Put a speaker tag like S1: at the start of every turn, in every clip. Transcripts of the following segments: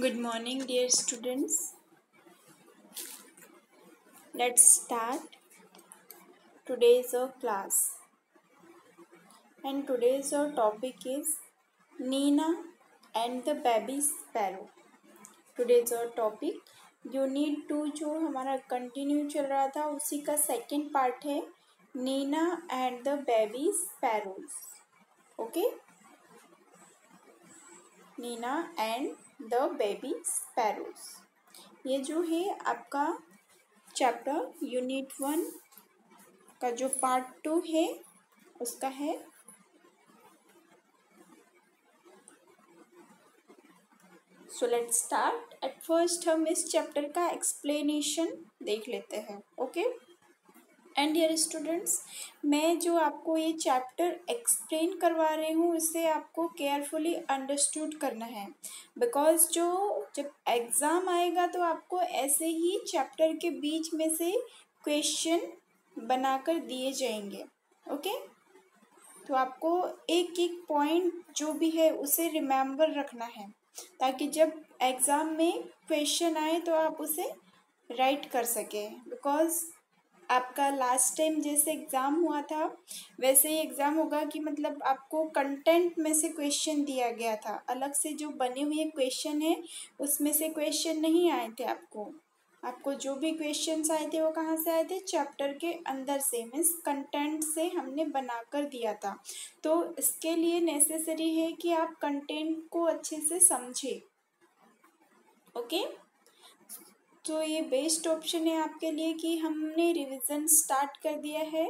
S1: Good morning, dear students. Let's start today's our class. And today's our topic is Nina and the baby sparrow. Today's our topic unit two जो हमारा continue चल रहा था उसी का second part है Nina and the baby sparrows okay Nina and the baby sparrows. ये जो है आपका चैप्टर यूनिट वन का जो पार्ट टू है, उसका है so let start at first हम इस चैप्टर का एक्सप्लेनेशन देख लेते हैं ओके एंड डियर स्टूडेंट्स मैं जो आपको ये चैप्टर एक्सप्लेन करवा रही हूँ, इसे आपको केयरफुली अंडरस्टूड करना है। बिकॉज़ जो जब एग्ज़ाम आएगा तो आपको ऐसे ही चैप्टर के बीच में से क्वेश्चन बनाकर दिए जाएँगे। ओके तो आपको एक एक पॉइंट जो भी है, उसे रिमेम्बर रखना है। ताकि जब एग्ज़ाम में क्वेश्चन आए तो आप उसे राइट कर सकें। बिकॉज़ आपका लास्ट टाइम जैसे एग्ज़ाम हुआ था, वैसे ही एग्ज़ाम होगा कि मतलब आपको कंटेंट में से क्वेश्चन दिया गया था। अलग से जो बने हुए क्वेश्चन है, उसमें से क्वेश्चन नहीं आए थे आपको। आपको जो भी क्वेश्चन आए थे, वो कहाँ से आए थे? चैप्टर के अंदर से मीन्स कंटेंट से हमने बना कर दिया था। तो इसके लिए नेसेसरी है कि आप कंटेंट को अच्छे से समझें। ओके तो ये बेस्ट ऑप्शन है आपके लिए कि हमने रिवीजन स्टार्ट कर दिया है।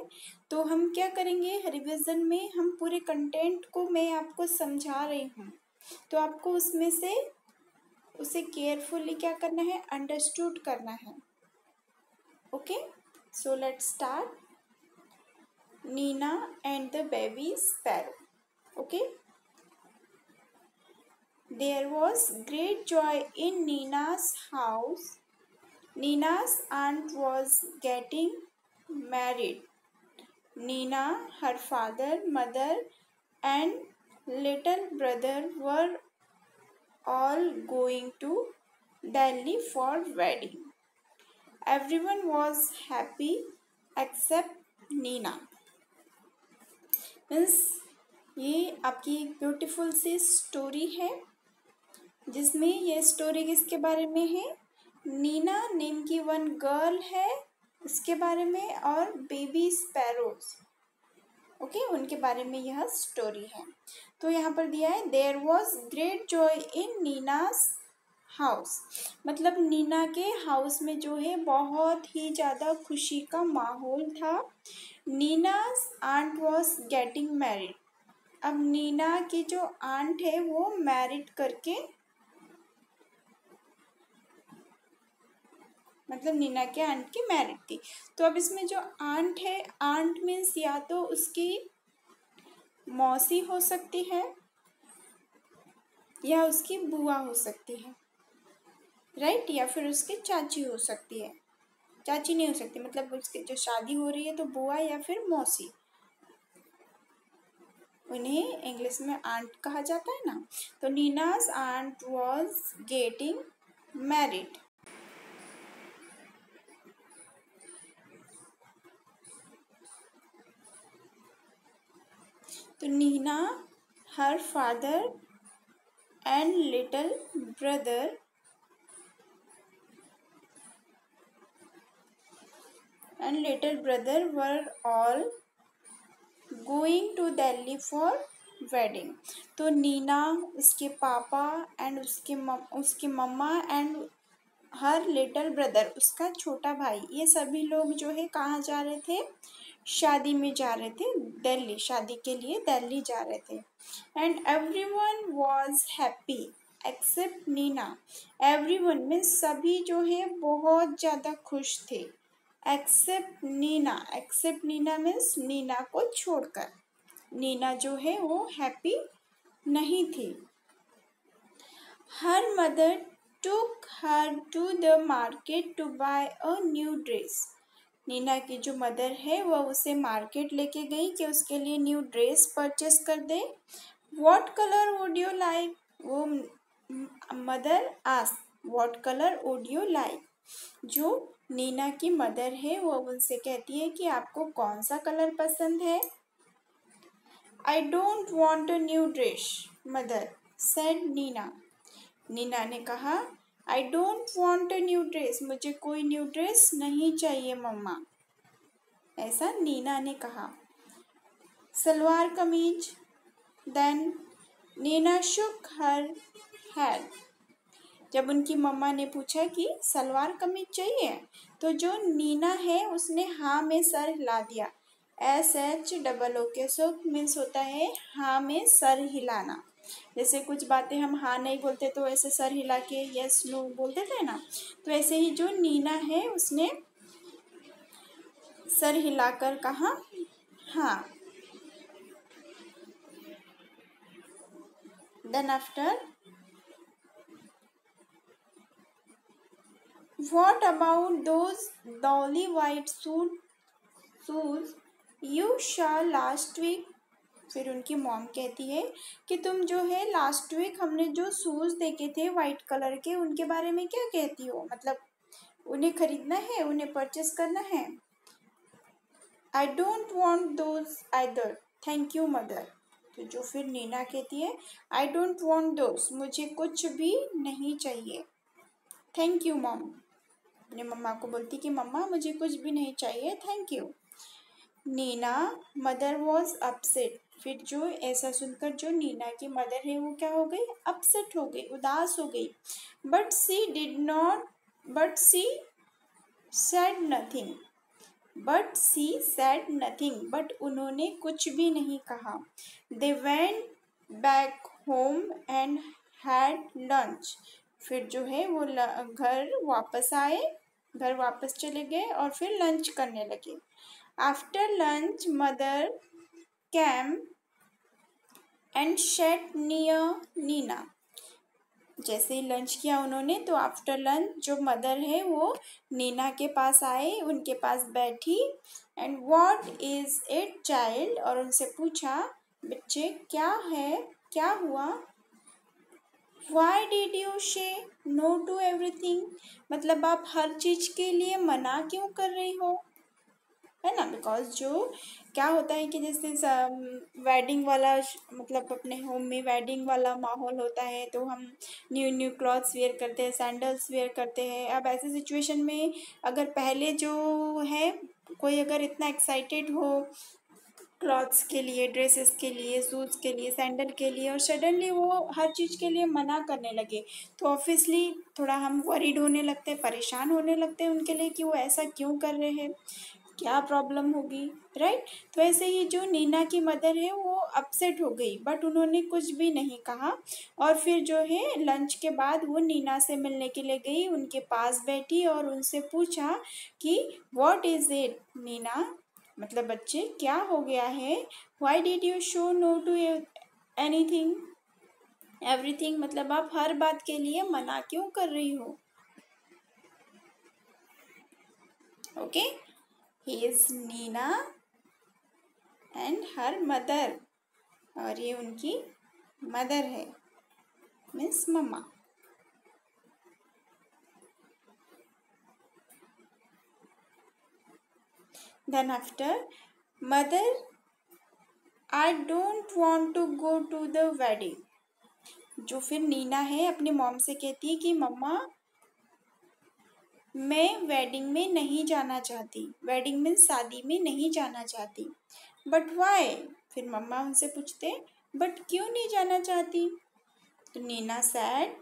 S1: तो हम क्या करेंगे? रिवीजन में हम पूरे कंटेंट को मैं आपको समझा रही हूँ। तो आपको उसमें से उसे केयरफुली क्या करना है? अंडरस्टूड करना है। Okay so let start Nina and the baby sparrow okay there was great joy in Nina's house Nina's aunt was getting married Nina her father mother and little brother were all going to Delhi for wedding. Everyone was happy except Nina means ये आपकी एक beautiful सी story है, जिसमें यह story किसके बारे में है? नीना नेम की वन गर्ल है उसके बारे में और बेबी स्पैरोज। ओके okay, उनके बारे में यह स्टोरी है। तो यहाँ पर दिया है there was great joy in Nina's house मतलब नीना के हाउस में जो है बहुत ही ज़्यादा खुशी का माहौल था। Nina's aunt was getting married अब नीना की जो आंट है वो मैरिड करके मतलब नीना के आंट की मैरिड थी। तो अब इसमें जो आंट है आंट मीन्स या तो उसकी मौसी हो सकती है या उसकी बुआ हो सकती है राइट या फिर उसकी चाची हो सकती है। चाची नहीं हो सकती मतलब उसकी जो शादी हो रही है तो बुआ या फिर मौसी। उन्हें इंग्लिश में आंट कहा जाता है ना? तो Nina's aunt was getting married तो Nina her father and little brother and little brother were all going to Delhi for wedding तो नीना, उसके पापा एंड उसके मम, उसकी मम्मा एंड हर लिटल ब्रदर उसका छोटा भाई, ये सभी लोग जो है कहाँ जा रहे थे? शादी में जा रहे थे, दिल्ली, शादी के लिए दिल्ली जा रहे थे। And every one was happy except Nina every one में सभी जो है बहुत ज़्यादा खुश थे। Except Nina except Nina means Nina को छोड़कर। नीना जो है वो हैप्पी नहीं थी। Her mother took her to the market to buy a new dress Nina की जो मदर है वह उसे मार्केट लेके गई कि उसके लिए न्यू ड्रेस परचेस कर दे। What colour would you like वो mother us what colour would you like जो नीना की मदर है, वो उनसे कहती है कि आपको कौन सा कलर पसंद है? I don't want a new dress mother said Nina. Nina ने कहा I don't want a new dress मुझे कोई न्यू ड्रेस नहीं चाहिए, मम्मा। ऐसा नीना ने कहा। Salwar kameez. Then Nina shook her head जब उनकी मम्मा ने पूछा कि सलवार कमीज चाहिए तो जो नीना है, उसने हाँ में सर हिला दिया। एस एच डबल ओ के सो मीन्स होता है हाँ में सर हिलाना। जैसे कुछ बातें हम हाँ नहीं बोलते तो ऐसे सर हिला के यस नो बोलते थे ना तो ऐसे ही जो नीना है, उसने सर हिलाकर कहा हाँ then after What about those dolly white suit, shoes you saw last week? फिर उनकी मॉम कहती है कि तुम जो है लास्ट वीक हमने जो शूज़ देखे थे वाइट कलर के, उनके बारे में क्या कहती हो? मतलब उन्हें खरीदना है, उन्हें परचेस करना है? I don't want those either thank you mother तो जो फिर नीना कहती है आई डोंट वॉन्ट दोज मुझे कुछ भी नहीं चाहिए। थैंक यू मॉम अपने मम्मा को बोलती कि, मम्मा, मुझे कुछ भी नहीं चाहिए। Thank you Nina mother was upset फिर जो ऐसा सुनकर जो नीना की मदर है, वो क्या हो गई? अपसेट हो गई, उदास हो गई। But she did not but she said nothing but she said nothing but उन्होंने कुछ भी नहीं कहा। They went back home and had lunch फिर जो है, वो घर वापस आए, घर वापस चले गए और फिर लंच करने लगे। After lunch mother came and sat near Nina. जैसे ही लंच किया उन्होंने तो आफ्टर लंच जो मदर है वो नीना के पास आए, उनके पास बैठी and what is it child और उनसे पूछा, बच्चे, क्या है? क्या हुआ? Why did you say no to everything मतलब आप हर चीज़ के लिए मना क्यों कर रही हो? है ना? बिकॉज़ जो क्या होता है कि जैसे वेडिंग वाला मतलब अपने होम में वेडिंग वाला माहौल होता है तो हम न्यू न्यू क्लॉथ्स वेयर करते हैं सैंडल्स वेयर करते हैं। अब ऐसे सिचुएशन में अगर पहले जो है, कोई अगर इतना एक्साइटेड हो क्लॉथ्स के लिए ड्रेसेस के लिए शूज़ के लिए सैंडल के लिए, और सडनली वो हर चीज़ के लिए मना करने लगे तो ऑब्वियसली थोड़ा हम वरीड होने लगते परेशान होने लगते हैं उनके लिए कि वो ऐसा क्यों कर रहे हैं। क्या प्रॉब्लम होगी राइट तो ऐसे ही जो नीना की मदर है, वो अपसेट हो गई बट उन्होंने कुछ भी नहीं कहा। और फिर जो है लंच के बाद वो नीना से मिलने के लिए गई, उनके पास बैठी और उनसे पूछा कि वॉट इज़ इट नीना? मतलब बच्चे, क्या हो गया है? Why did you say no to anything everything मतलब आप हर बात के लिए मना क्यों कर रही हो? Okay is Nina and her mother और ये उनकी मदर है। मीन्स मम्मा Then after, mother, I don't want to go to the wedding. जो फिर नीना है अपनी मॉम से कहती है कि मम्मा मैं वेडिंग में नहीं जाना चाहती वेडिंग में शादी में नहीं जाना चाहती। बट वाई फिर मम्मा उनसे पूछते बट क्यों नहीं जाना चाहती? तो नीना सैड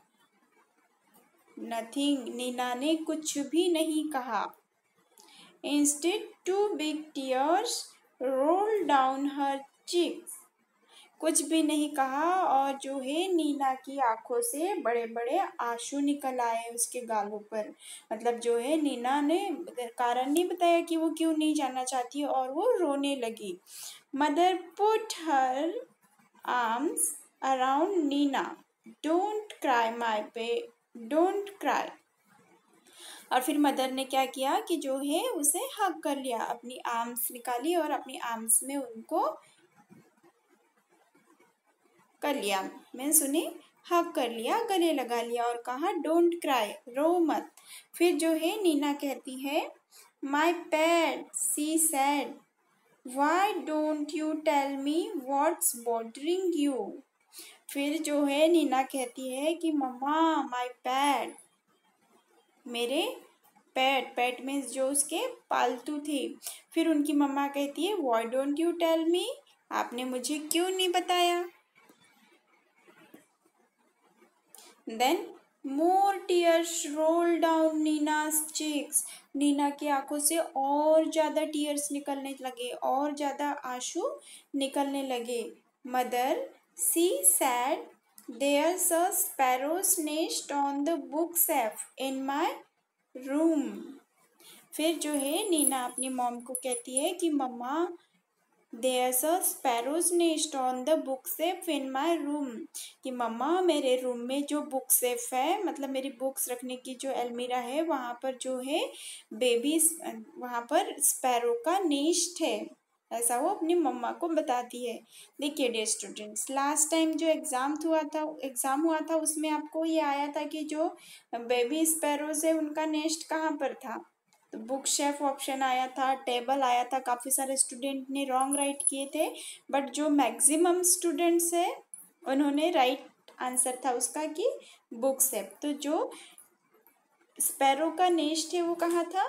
S1: नथिंग नीना ने कुछ भी नहीं कहा। Instead, two big tears roll down her cheeks. कुछ भी नहीं कहा और जो है नीना की आँखों से बड़े बड़े आँसू निकल आए उसके गालों पर। मतलब जो है नीना ने कारण नहीं बताया कि वो क्यों नहीं जाना चाहती और वो रोने लगी। Mother put her arms around Nina. Don't cry my pet don't cry और फिर मदर ने क्या किया कि जो है उसे हक कर लिया, अपनी आर्म्स निकाली और अपनी आर्म्स में उनको कर लिया। मैं सुनी, हक कर लिया, गले लगा लिया और कहा डोंट क्राई रो मत। फिर जो है, नीना कहती है my pet she said why don't you tell me what's bothering you फिर जो है, नीना कहती है कि, मम्मा माई पैड मेरे पैट पैट मीन्स जो उसके पालतू थे। फिर उनकी मम्मा कहती है why don't you tell me आपने मुझे क्यों नहीं बताया? Then more tears roll down Nina's cheeks Nina की आँखों से और ज़्यादा टीयर्स निकलने लगे, और ज़्यादा आँसू निकलने लगे। Mother she said a sparrow's nest on the bookshelf in my room फिर जो है नीना अपनी मॉम को कहती है कि, मम्मा there's a sparrow's nest on the bookshelf in my room कि मम्मा, मेरे रूम में जो बुक सेफ़ है मतलब मेरी बुक्स रखने की जो अलमीरा है, वहाँ पर जो है बेबी वहाँ पर स्पैरो का नेस्ट है। ऐसा वो अपनी मम्मा को बताती है। देखिए डियर स्टूडेंट्स लास्ट टाइम जो एग्ज़ाम हुआ था एग्ज़ाम हुआ था, उसमें आपको ये आया था कि जो बेबी स्पैरोज है, उनका नेस्ट कहाँ पर था? तो बुक शेफ ऑप्शन आया था, टेबल आया था, काफ़ी सारे स्टूडेंट ने रॉन्ग राइट किए थे, बट जो मैक्सिमम स्टूडेंट्स है, उन्होंने राइट आंसर था उसका कि बुक शेफ। तो जो स्पैरो का नेस्ट है वो कहाँ था?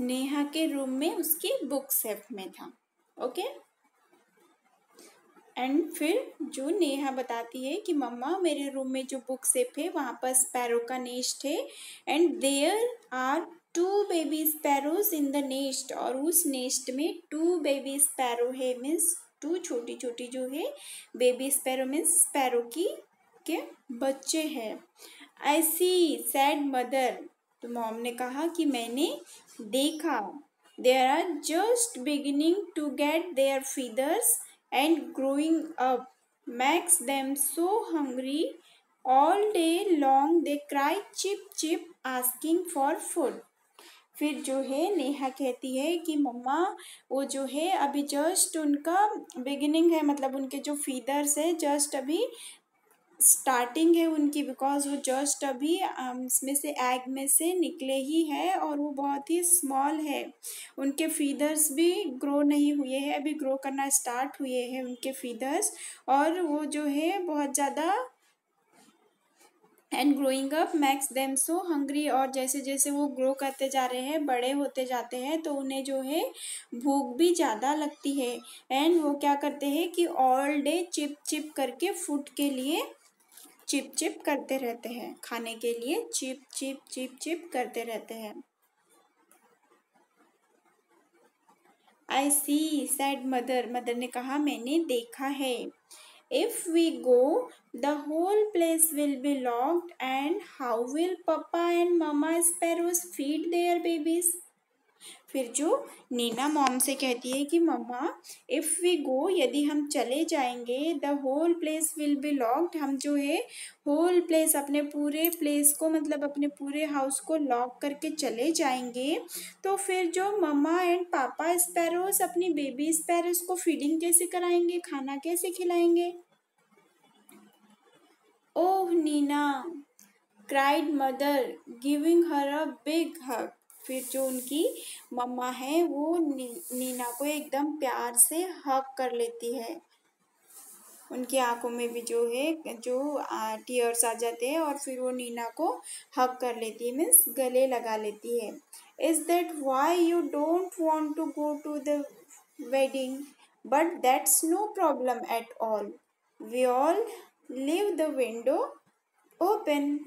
S1: नेहा के रूम में उसकी बुक सेफ़ में था, ओके? एंड फिर जो नेहा बताती है कि मम्मा, मेरे रूम में जो बुक सेफ़ है वहाँ पर स्पैरो का नेस्ट है। And there are two baby sparrows in the nest और उस नेस्ट में टू बेबी स्पैरो है मीन्स टू छोटी छोटी जो है बेबी स्पैरो मीन्स स्पैरो की के बच्चे हैं। आई सी सैड मदर तो मॉम ने कहा कि मैंने देखा। There are just beginning to get their feathers and growing up makes them so hungry all day long they cry cheep cheep asking for food फिर जो है, नेहा कहती है कि, मम्मा, वो जो है, अभी जस्ट उनका बिगिनिंग है मतलब उनके जो फीदर्स है जस्ट अभी स्टार्टिंग है उनकी बिकॉज़ वो जस्ट अभी इसमें से एग में से निकले ही है और वो बहुत ही स्मॉल है। उनके फीदर्स भी ग्रो नहीं हुए हैं, अभी ग्रो करना स्टार्ट हुए हैं उनके फीदर्स और वो जो है बहुत ज़्यादा and growing up makes them so hungry और जैसे जैसे वो ग्रो करते जा रहे हैं, बड़े होते जाते हैं तो उन्हें जो है भूख भी ज़्यादा लगती है। एंड वो क्या करते हैं कि ऑल डे चिप चिप करके फ़ूड के लिए चिप चिप करते रहते हैं। खाने के लिए चिप चिप चिप चिप करते रहते हैं। I see said mother mother ने कहा, मैंने देखा है। If we go the whole place will be locked and how will papa and mama sparrows feed their babies फिर जो नीना मॉम से कहती है कि, मम्मा इफ़ वी गो यदि हम चले जाएँगे the whole place will be locked हम जो है होल प्लेस अपने पूरे प्लेस को मतलब अपने पूरे हाउस को लॉक करके चले जाएँगे। तो फिर जो मम्मा एंड पापा स्पैरोस अपनी बेबी स्पैरोस को फीडिंग कैसे कराएँगे? खाना कैसे खिलाएँगे? ओह Nina cried mother giving her a big hug फिर जो उनकी मम्मा है वो नी, नीना को एकदम प्यार से हक कर लेती है। उनकी आँखों में भी जो है जो टीयर्स आ जाते हैं और फिर वो नीना को हक कर लेती है मीन्स गले लगा लेती है। Is that why you don't want to go to the wedding but that's no problem at all we all leave the window open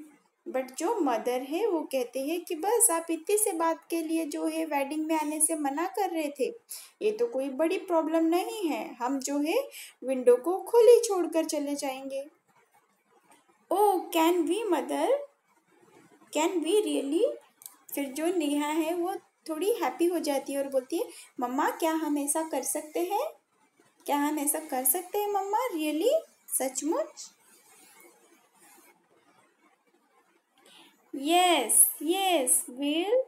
S1: but जो मदर है, वो कहते हैं कि बस आप इतनी से बात के लिए जो है वेडिंग में आने से मना कर रहे थे। ये तो कोई बड़ी प्रॉब्लम नहीं है। हम जो है विंडो को खुली छोड़कर चले जाएँगे। ओ can we mother can we really फिर जो नेहा है, वो थोड़ी हैप्पी हो जाती है और बोलती है, मम्मा, क्या हम ऐसा कर सकते हैं? क्या हम ऐसा कर सकते हैं, मम्मा? रियली सचमुच? Yes, yes, we'll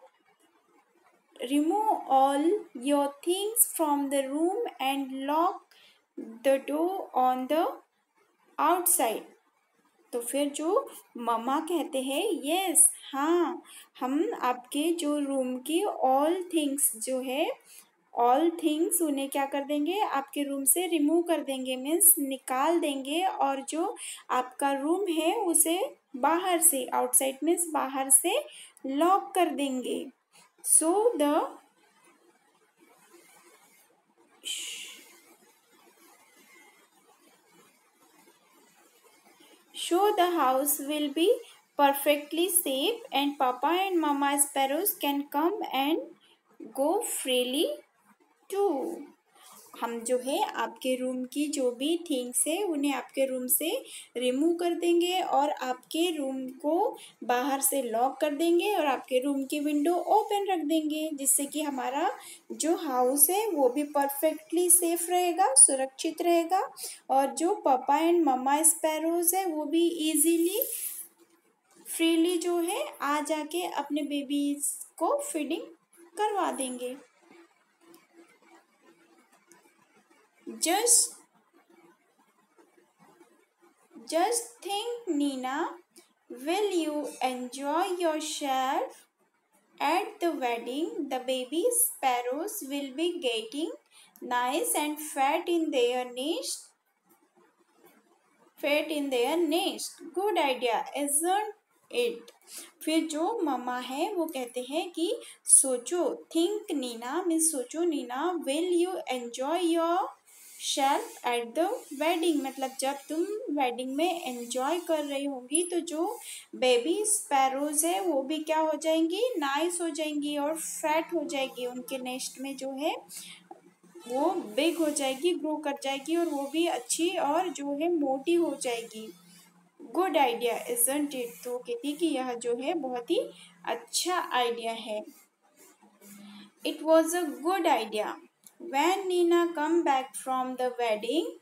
S1: remove all your things from the room and lock the door on the outside तो फिर जो मम्मा कहते हैं यस हाँ हम आपके जो रूम की ऑल थिंग्स जो है ऑल थिंग्स उन्हें क्या कर देंगे? आपके रूम से रिमूव कर देंगे मीन्स निकाल देंगे और जो आपका रूम है उसे बाहर से आउटसाइड मीन्स बाहर से लॉक कर देंगे। So the show the house will be perfectly safe and papa and mama sparrows can come and go freely to हम जो है आपके रूम की जो भी थिंग्स है, उन्हें आपके रूम से रिमूव कर देंगे और आपके रूम को बाहर से लॉक कर देंगे और आपके रूम की विंडो ओपन रख देंगे, जिससे कि हमारा जो हाउस है, वो भी परफेक्टली सेफ़ रहेगा, सुरक्षित रहेगा और जो पापा एंड मम्मा स्पैरोज है, वो भी ईजीली फ्रीली जो है, आ जाके अपने बेबीज को फीडिंग करवा देंगे। Just just think Nina, will you enjoy yourself at the wedding? The baby sparrows will be getting nice and fat in their nest. Fat in their nest. Good idea, isn't it फिर जो मम्मा है वो कहते हैं कि सोचो think Nina means सोचो Nina will you enjoy yourself at the wedding मतलब जब तुम वेडिंग में एंजॉय कर रही होंगी तो जो बेबी स्पैरोज है, वो भी क्या हो जाएँगी? नाइस हो जाएँगी और फैट हो जाएगी। उनके नेस्ट में जो है, वो बिग हो जाएगी ग्रो कर जाएगी और वो भी अच्छी और जो है मोटी हो जाएगी। गुड आइडिया इजंट इट तो कहती कि यह जो है बहुत ही अच्छा आइडिया है। It was a good idea When Nina come back from the wedding,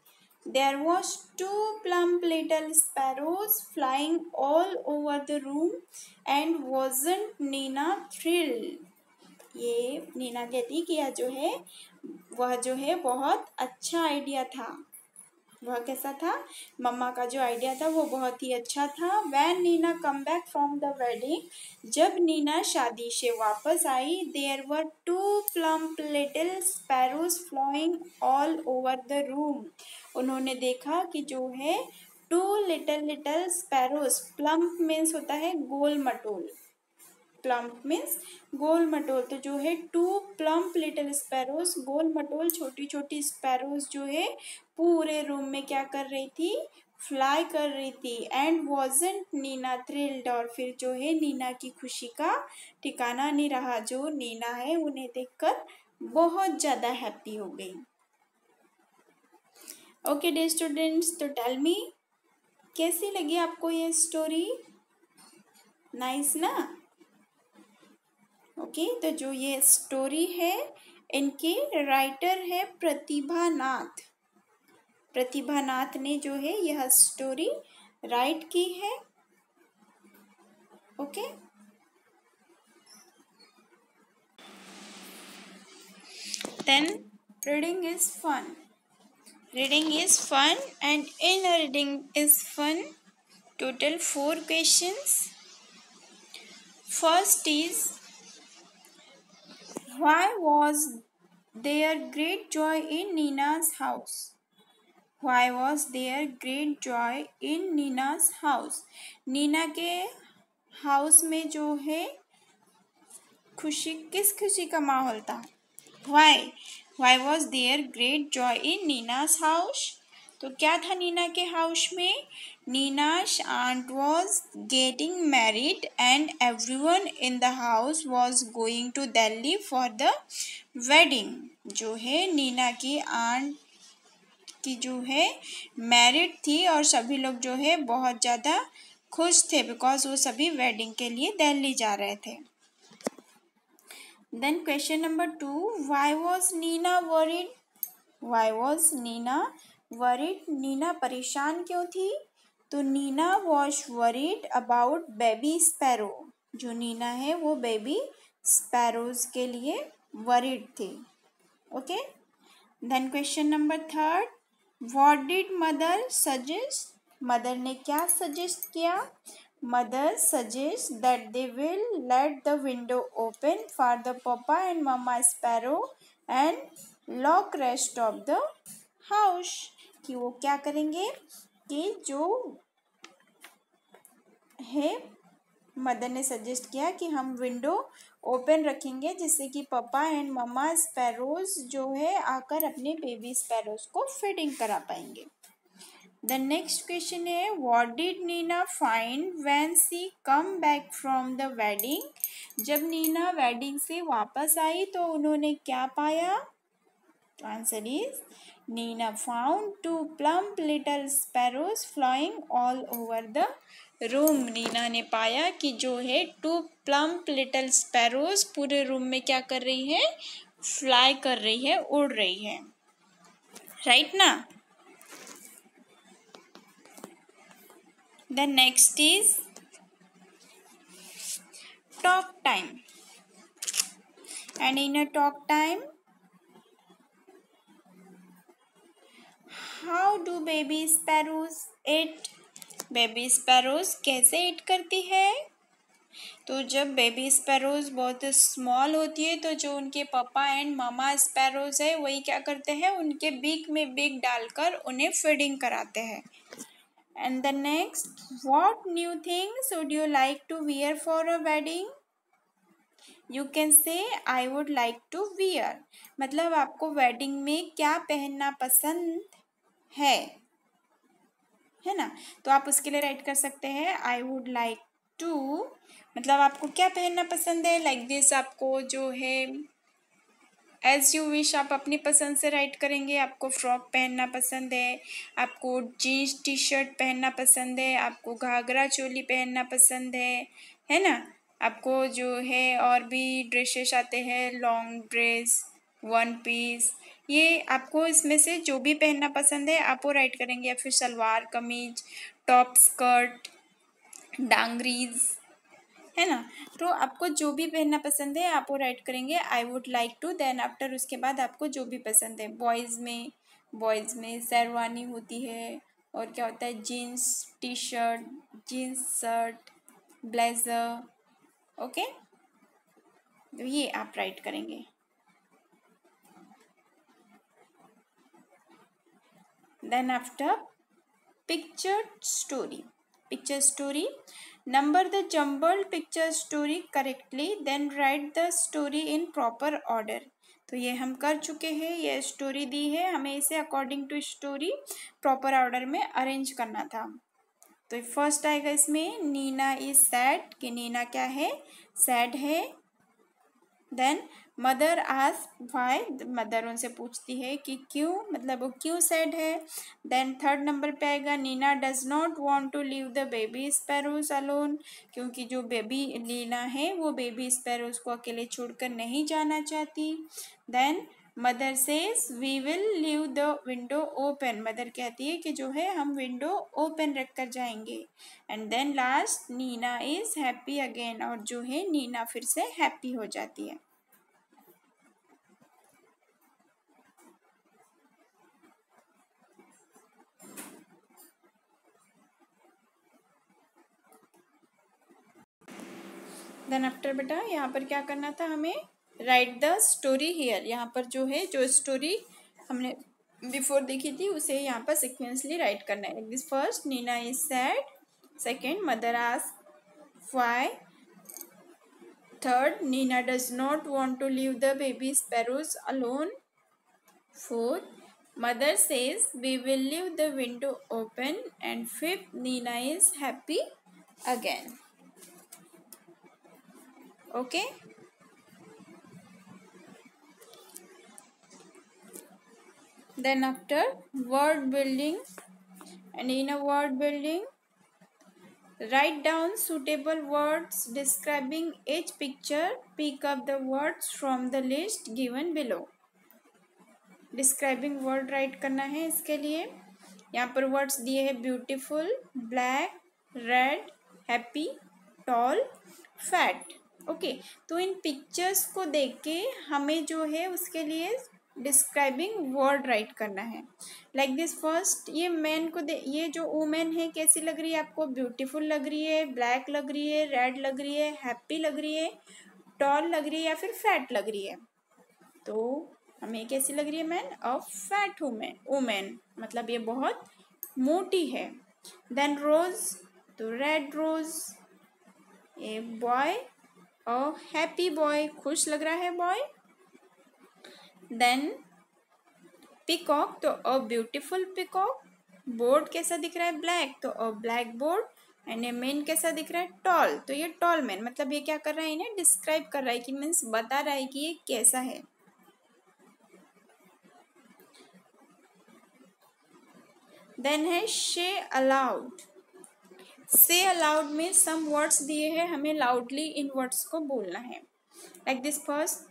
S1: there was two plump little sparrows flying all over the room and wasn't Nina thrilled? ये नीना कहती कि यह जो है वह जो है बहुत अच्छा आइडिया था वह कैसा था? मम्मा का जो आइडिया था, वो बहुत ही अच्छा था। When Nina come back from the wedding जब नीना शादी से वापस आई there were two plump little sparrows flying all over the room उन्होंने देखा कि जो है two little little sparrows plump means होता है गोल मटोल प्लम्प मीन्स गोल मटोल तो जो है टू प्लम्प लिटिल स्पैरोज गोल मटोल छोटी छोटी स्पैरोज जो है पूरे रूम में क्या कर रही थी? फ्लाई कर रही थी। एंड वॉजेंट नीना थ्रिल्ड और फिर जो है नीना की खुशी का ठिकाना नहीं रहा। जो नीना है, उन्हें देखकर बहुत ज़्यादा हैप्पी हो गई। ओके डे स्टूडेंट्स तो टेल मी कैसी लगी आपको ये स्टोरी नाइस ना? ओके तो जो ये स्टोरी है, इनके राइटर है प्रतिभा नाथ। प्रतिभा नाथ ने जो है यह स्टोरी राइट की है। Okay then reading is fun reading is fun and in reading is fun total four questions first is why was there great joy in Nina's house? Why was there great joy in Nina's house? Nina के house में जो है, खुशी, किस खुशी का माहौल था Why? Why was there great joy in Nina's house? तो क्या था नीना के हाउस में Nina's aunt was getting married and every one in the house was going to Delhi for the wedding जो है नीना की आंट की जो है मैरिड थी और सभी लोग जो है बहुत ज़्यादा खुश थे बिकॉज़ वो सभी वेडिंग के लिए दिल्ली जा रहे थे। Then question number two why was Nina worried why was Nina worried Nina परेशान क्यों थी? तो Nina was worried about baby sparrow जो नीना है, वो बेबी स्पैरोज के लिए वरिड थी। Okay then question number third what did mother suggest mother ने क्या सजेस्ट किया? Mother suggest that they will let the window open for the papa and mama sparrow and lock rest of the house कि वो क्या करेंगे? कि जो है मदर ने सजेस्ट किया कि हम विंडो ओपन रखेंगे, जिससे कि पापा एंड मम्मा स्पैरोज जो है, आकर अपने बेबी स्पैरोज को फीडिंग करा पाएँगे। द नेक्स्ट क्वेश्चन है what did Nina find when she came back from the wedding जब नीना वेडिंग से वापस आई तो उन्होंने क्या पाया? Answer is Nina found two plump little sparrows flying all over the room, Nina ने पाया कि जो है टू प्लम्प लिटल स्पैरोज पूरे रूम में क्या कर रही है? फ्लाई कर रही है, उड़ रही है। राइट ना? The next is talk time and in a talk time how do baby sparrows eat baby sparrows कैसे ईट करती है? तो जब बेबी स्पैरोज बहुत स्मॉल होती है तो जो उनके पापा एंड मामा स्पैरोज है, वही क्या करते हैं? उनके बीक में बीक डालकर उन्हें फीडिंग कराते हैं। And the next what new things would you like to wear for a wedding you can say I would like to wear मतलब आपको वेडिंग में क्या पहनना पसंद है? है ना? तो आप उसके लिए राइट कर सकते हैं आई वुड लाइक टू मतलब आपको क्या पहनना पसंद है? लाइक like दिस आपको जो है एज यू विश आप अपनी पसंद से राइट करेंगे, आपको फ्रॉक पहनना पसंद है, आपको जीन्स टी शर्ट पहनना पसंद है, आपको घाघरा चोली पहनना पसंद है है ना? आपको जो है और भी ड्रेसेस आते हैं लॉन्ग ड्रेस वन पीस ये आपको इसमें से जो भी पहनना पसंद है, आप वो राइट करेंगे या फिर सलवार, कमीज टॉप स्कर्ट डांगरीज, है ना? तो आपको जो भी पहनना पसंद है, आप वो राइट करेंगे। I would like to then after उसके बाद आपको जो भी पसंद है। बॉयज़ में बॉयज़ में शेरवानी होती है, और क्या होता है? Jeans T shirt jeans shirt blazer okay तो ये आप राइट करेंगे। Then after picture story picture story number the jumbled picture story correctly then write the story in proper order तो ये हम कर चुके हैं ये स्टोरी दी है हमें इसे according to story proper order में अरेंज करना था तो फ़र्स्ट आएगा इसमें नीना इज़ सैड कि नीना क्या है सैड है देन मदर आज वाई मदर उनसे पूछती है कि क्यों? मतलब वो क्यों सैड है? देन थर्ड नंबर पे आएगा Nina does not want to leave the baby sparrows alone क्योंकि जो बेबी लीना है, वो बेबी स्पैरोज को अकेले छोड़कर नहीं जाना चाहती। Then mother says we will leave the window open mother कहती है कि जो है, हम विंडो ओपन रख कर जाएँगे। And then last Nina is happy again और जो है नीना फिर से हैप्पी हो जाती है। देन आफ्टर बेटा, यहाँ पर क्या करना था हमें? राइट द स्टोरी हियर यहाँ पर जो है, जो स्टोरी हमने बिफोर देखी थी, उसे यहाँ पर सिक्वेंसली राइट करना है। First Nina is sad second mother us why third Nina does not want to leave the baby sparrows alone fourth mother says we will leave the window open. And fifth, nina is happy again. Okay then after word building and in a word building write down suitable words describing each picture pick up the words from the list given below describing word write करना है इसके लिए. यहाँ पर words दिए हैं beautiful black red happy tall fat okay तो इन पिक्चर्स को देख के हमें जो है उसके लिए डिस्क्राइबिंग वर्ड राइट करना है। लाइक दिस फ़र्स्ट ये मैन को दे, ये जो वुमेन है, कैसी लग रही है आपको? ब्यूटीफुल लग रही है ब्लैक लग रही है रेड लग रही है हैप्पी लग रही है टॉल लग रही है या फिर फैट लग रही है? तो हमें कैसी लग रही है man a fat women women मतलब ये बहुत मोटी है। देन रोज तो red rose a boy a happy boy खुश लग रहा है बॉय देन पिकॉक तो अ ब्यूटीफुल पिकॉक बोर्ड कैसा दिख रहा है? ब्लैक तो a black board and a man कैसा दिख रहा है? टॉल तो ये टॉल मैन मतलब ये क्या कर रहा है? इन्हें डिस्क्राइब कर रहा है कि मीन्स बता रहा है कि ये कैसा है. देन है शे अलाउड से अलाउड में सम वर्ड्स दिए हैं, हमें लाउडली इन वर्ड्स को बोलना है। Like this first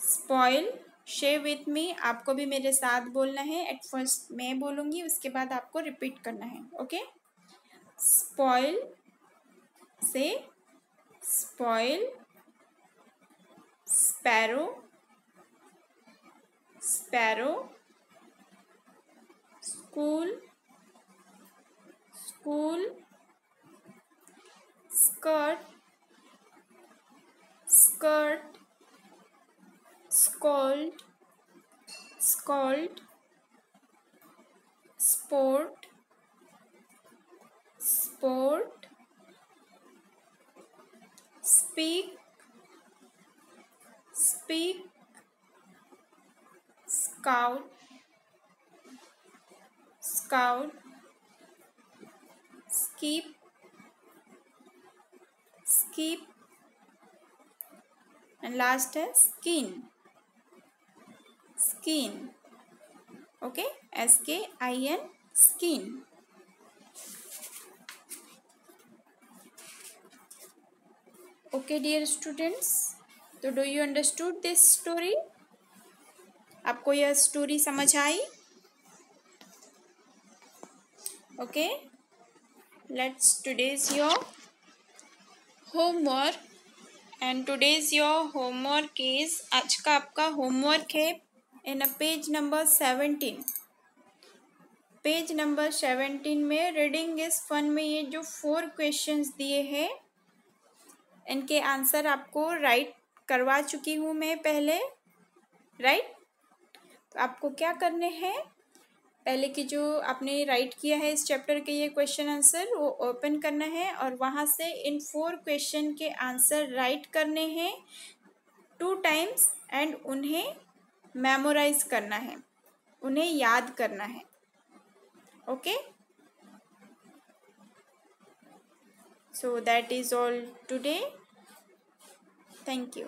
S1: spoil say with me आपको भी मेरे साथ बोलना है। एट फ़र्स्ट मैं बोलूँगी, उसके बाद आपको रिपीट करना है ओके स्पॉइल से spoil sparrow sparrow school school skirt. Skirt. Scold. Scold. Sport. Sport. Speak. Speak. Scout. Scout. Skip. Skip and last is skin skin okay s k i n skin okay dear students तो do you understood this story आपको यह story समझ आई okay let's today's your homework and today's your homework is आज का आपका homework है in page number seventeen page number seventeen में रीडिंग इज़ फन में ये जो फोर क्वेश्चंस दिए हैं, इनके आंसर आपको राइट करवा चुकी हूँ मैं पहले राइट तो आपको क्या करने हैं? पहले की जो आपने राइट किया है इस चैप्टर के ये क्वेश्चन आंसर वो ओपन करना है और वहाँ से इन फोर क्वेश्चन के आंसर राइट करने हैं टू टाइम्स एंड उन्हें मेमोराइज करना है, उन्हें याद करना है okay so that is all today thank you